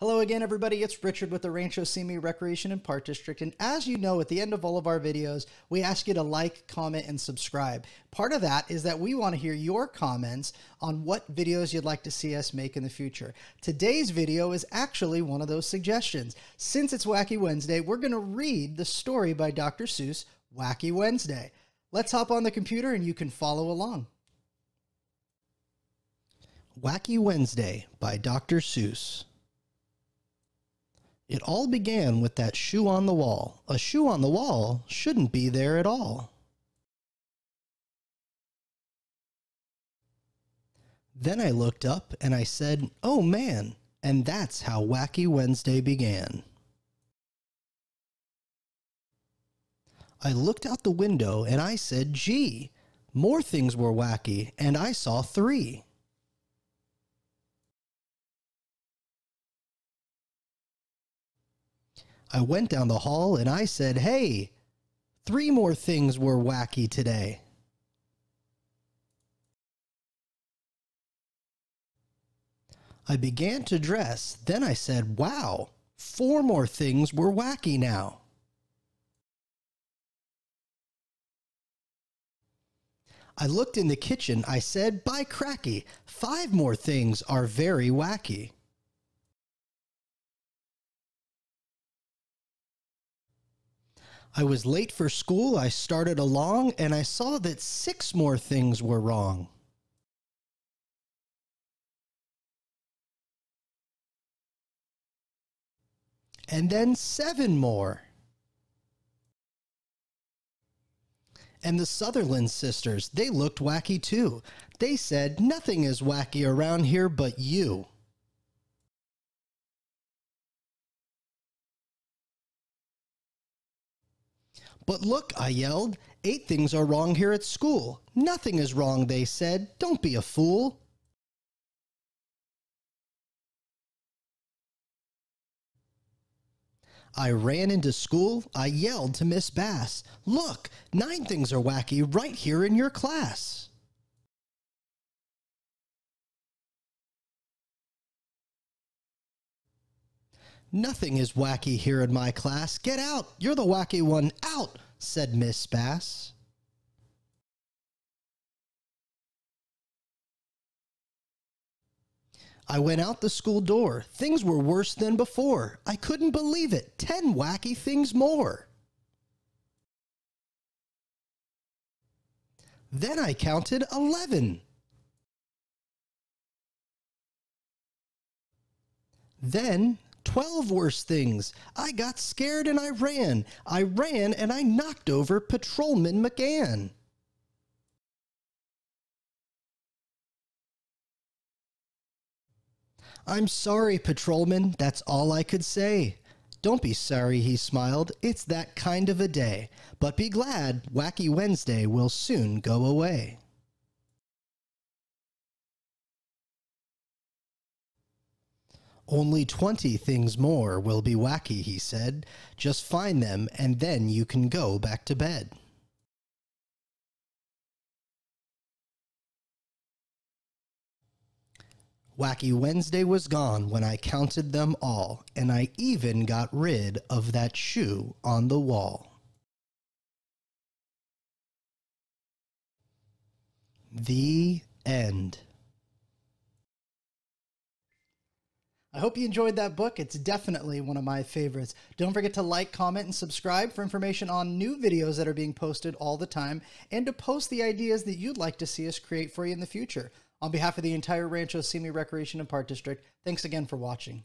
Hello again, everybody. It's Richard with the Rancho Simi Recreation and Park District. And as you know, at the end of all of our videos, we ask you to like, comment, and subscribe. Part of that is that we want to hear your comments on what videos you'd like to see us make in the future. Today's video is actually one of those suggestions. Since it's Wacky Wednesday, we're going to read the story by Dr. Seuss, Wacky Wednesday. Let's hop on the computer and you can follow along. Wacky Wednesday by Dr. Seuss. It all began with that shoe on the wall. A shoe on the wall shouldn't be there at all. Then I looked up and I said, Oh man, and that's how Wacky Wednesday began. I looked out the window and I said, Gee, more things were wacky, and I saw three. I went down the hall and I said, Hey, three more things were wacky today. I began to dress. Then I said, Wow, four more things were wacky now. I looked in the kitchen. I said, By cracky, five more things are very wacky. I was late for school. I started along and I saw that six more things were wrong. And then seven more. And the Sutherland sisters, they looked wacky too. They said, Nothing is wacky around here but you. But look, I yelled, eight things are wrong here at school. Nothing is wrong, they said. Don't be a fool. I ran into school. I yelled to Miss Bass, Look, nine things are wacky right here in your class. Nothing is wacky here in my class. Get out! You're the wacky one. Out! said Miss Bass. I went out the school door. Things were worse than before. I couldn't believe it. Ten wacky things more. Then I counted eleven. Then 12 worse things. I got scared and I ran. I ran and I knocked over Patrolman McGann. I'm sorry, Patrolman. That's all I could say. Don't be sorry, he smiled. It's that kind of a day. But be glad, Wacky Wednesday will soon go away. Only 20 things more will be wacky, he said. Just find them and then you can go back to bed. Wacky Wednesday was gone when I counted them all, and I even got rid of that shoe on the wall. The end. I hope you enjoyed that book. It's definitely one of my favorites. Don't forget to like, comment, and subscribe for information on new videos that are being posted all the time and to post the ideas that you'd like to see us create for you in the future. On behalf of the entire Rancho Simi Recreation and Park District, thanks again for watching.